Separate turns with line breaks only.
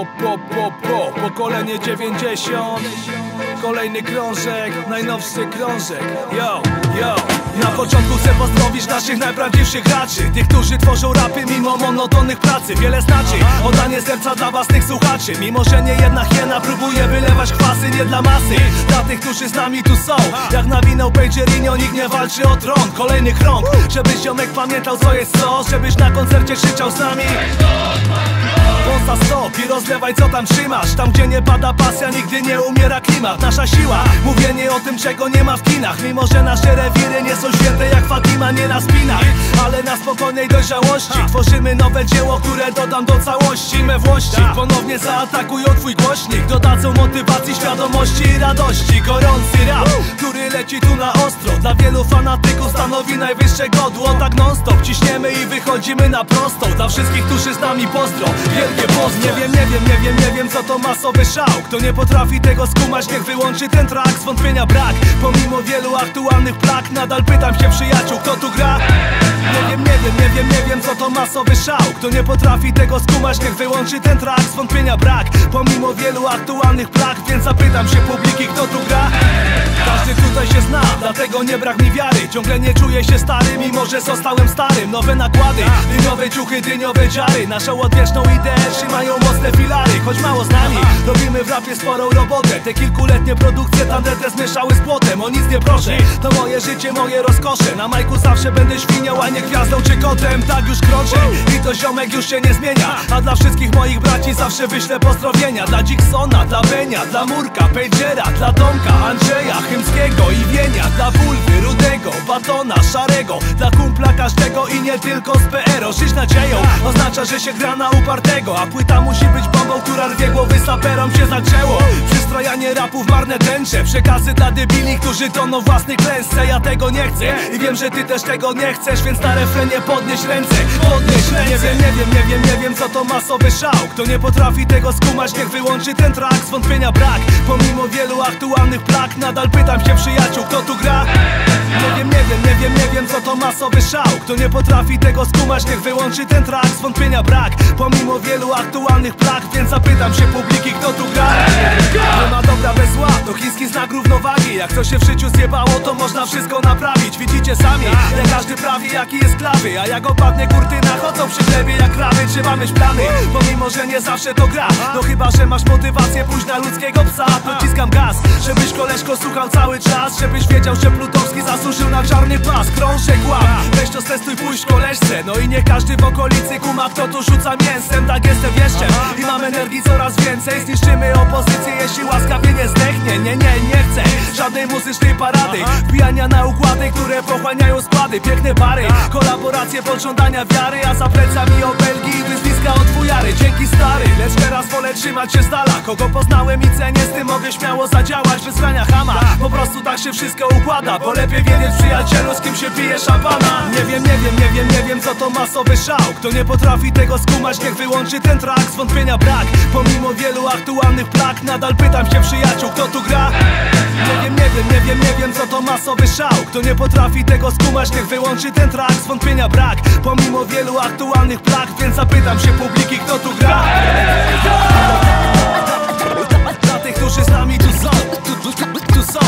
po, po, po, po Pokolenie 90 Kolejny krążek, najnowszy krążek. Yo, yo. Na początku chcę pozdrowić naszych najprawdziwszych graczy. Tych, którzy tworzą rapy mimo monotonnych pracy. Wiele znaczy oddanie serca dla własnych słuchaczy. Mimo, że nie jedna hiena próbuje wylewać kwasy Nie dla masy, dla tych, którzy z nami tu są. Jak nawinął Pagerinio, nikt nie walczy o tron. Kolejny krąg, żebyś ziomek pamiętał co jest co Żebyś na koncercie krzyczał z nami. Wąsa stop i rozlewaj co tam trzymasz. Tam gdzie nie pada pasja, nigdy nie umiera klimat. Nasza siła, mówienie o tym czego nie ma w kinach. Mimo, że nasze rewiry nie są święte jak Fatima, nie na spinach. Ale na spokojnej dojrzałości Tworzymy nowe dzieło, które dodam do całości. Me włości ponownie zaatakują twój głośnik. Dodadzą motywacji, świadomości i radości. Gorący rap, który leci tu na ostro. Dla wielu fanatyków stanowi najwyższe godło. Tak non stop ciśniemy i wychodzimy na prosto Dla wszystkich, którzy z nami pozdro. Wielkie pozdro Nie wiem, nie wiem, nie wiem, nie wiem co to masowy szał. Kto nie potrafi tego skumać, niech wyłączy ten track Zwątpienia brak, pomimo wielu aktualnych plag Nadal pytam się przyjaciół, kto tu gra? Nie wiem, nie wiem, nie wiem, nie wiem co to masowy szał. Kto nie potrafi tego skumać, niech wyłączy ten track Zwątpienia brak, pomimo wielu aktualnych plag Więc zapytam się publiki, kto tu gra? Dlatego nie brak mi wiary. Ciągle nie czuję się stary, mimo że zostałem starym. Nowe nakłady, dyniowe ciuchy, dyniowe dziary. Naszą odwieczną ideę trzymają mocne filary. Choć mało z nami, robimy w rapie sporą robotę. Te kilkuletnie produkcje tandetę zmieszały z płotem. O nic nie proszę, to moje życie, moje rozkosze. Na majku zawsze będę świniał, a nie gwiazdą czy kotem. Tak już kroczę i to ziomek już się nie zmienia. A dla wszystkich moich braci zawsze wyślę pozdrowienia. Dla Dixona, dla Benia, dla Murka, Pagera Dla Tomka, Andrzeja, Chymskiego i Wienia Dla Bulwy, Rudego, Batona, Szarego Dla kumpla każdego i nie tylko z PRO Żyć nadzieją oznacza, że się gra na upartego A płyta musi być bombą, która rwie głowy saperom się zaczęło Przystrojanie rapu w marne tęcze Przekazy dla debili, którzy toną własnej klęsce. Ja tego nie chcę i wiem, że ty też tego nie chcesz Więc na refrenie podnieś ręce, podnieś ręce. Nie wiem, nie wiem, nie wiem, nie wiem co to masowy szał. Kto nie potrafi tego skumać, niech wyłączy ten track Zwątpienia brak, pomimo wielu aktualnych plag Nadal pytam się przyjaciół, kto tu gra? Nie wiem, nie wiem, nie wiem, nie wiem co to masowy szał. Kto nie potrafi tego skumać, niech wyłączy ten track Zwątpienia brak, pomimo wielu aktualnych plag Więc zapytam się publiki, kto tu gra? Nie ma dobra bez zła, to chiński znak równowagi. Jak coś się w życiu zjebało, to można wszystko naprawić. Widzicie sami, że każdy prawie jaki jest klawy. A jak opadnie kurtyna, chodzą przy glebie jak krawy Trzeba mieć plany, pomimo że nie zawsze to gra. No chyba, że masz motywację pójść na ludzkiego psa. Dociskam gaz, żebyś koleżko słuchał cały czas. Żebyś wiedział, że Plutowski zasłużył na czarny pas. Krążek łap, weź to testuj pójść koleżce. No i nie każdy w okolicy kuma kto tu rzuca mięsem. Tak jestem jeszcze i mam energii coraz więcej. Zniszczymy opozycję, jeśli łaskawie nie zdechnie. Nie, nie, nie chcę żadnej muzycznej parady. Wbijania na układy, które pochłaniają składy. Piękne bary, kolaboracje pod żądania wiary. A za plecami obelgi i wyzwiska od fujary Dzięki stary, lecz teraz wolę trzymać się z dala. Kogo poznałem i cenię, z tym mogę śmiało zadziałać Bez grania chama, po prostu tak się wszystko układa Bo lepiej wiedzieć przyjacielu, z kim się pije szampana Nie wiem, nie wiem, nie wiem, nie wiem co to masowy szał. Kto nie potrafi tego skumać, niech wyłączy ten track Zwątpienia brak, pomimo wielu aktualnych plag Nadal pytam się przyjaciół, kto tu gra? Nie wiem, nie wiem, nie wiem, nie wiem co to masowy szał. Kto nie potrafi tego skumać, niech wyłączy ten track Zwątpienia brak, pomimo wielu aktualnych plag Więc zapytam się publiki, kto tu gra? Dla tych, którzy z nami tu tu są